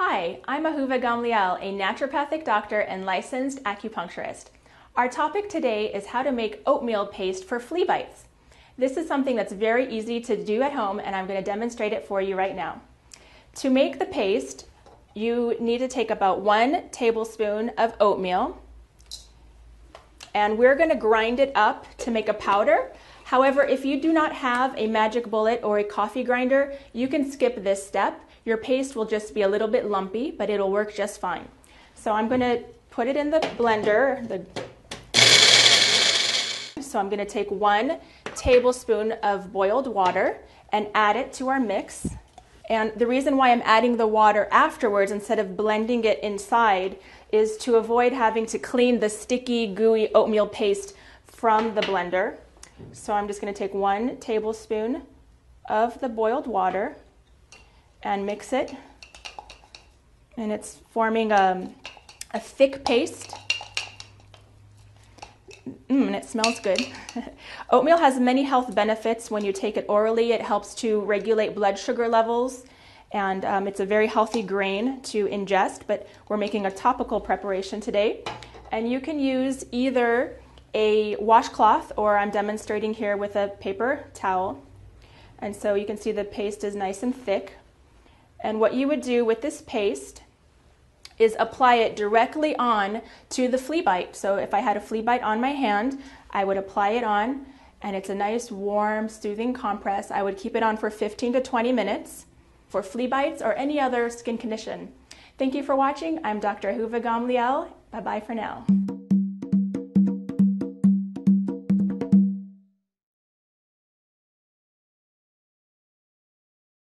Hi, I'm Ahuva Gamliel, a naturopathic doctor and licensed acupuncturist. Our topic today is how to make oatmeal paste for flea bites. This is something that's very easy to do at home and I'm going to demonstrate it for you right now. To make the paste, you need to take about one tablespoon of oatmeal and we're going to grind it up to make a powder. However, if you do not have a magic bullet or a coffee grinder, you can skip this step. Your paste will just be a little bit lumpy, but it'll work just fine. So I'm going to put it in the blender. The so I'm going to take one tablespoon of boiled water and add it to our mix. And the reason why I'm adding the water afterwards instead of blending it inside is to avoid having to clean the sticky, gooey oatmeal paste from the blender. So I'm just going to take one tablespoon of the boiled water and mix it. And it's forming a, a thick paste. Mmm, and it smells good. Oatmeal has many health benefits when you take it orally. It helps to regulate blood sugar levels, and um, it's a very healthy grain to ingest, but we're making a topical preparation today. And you can use either a washcloth or I'm demonstrating here with a paper towel. And so you can see the paste is nice and thick. And what you would do with this paste is apply it directly on to the flea bite. So if I had a flea bite on my hand, I would apply it on and it's a nice warm soothing compress. I would keep it on for 15 to 20 minutes for flea bites or any other skin condition. Thank you for watching. I'm Dr. Ahuva Gamliel. Bye bye for now.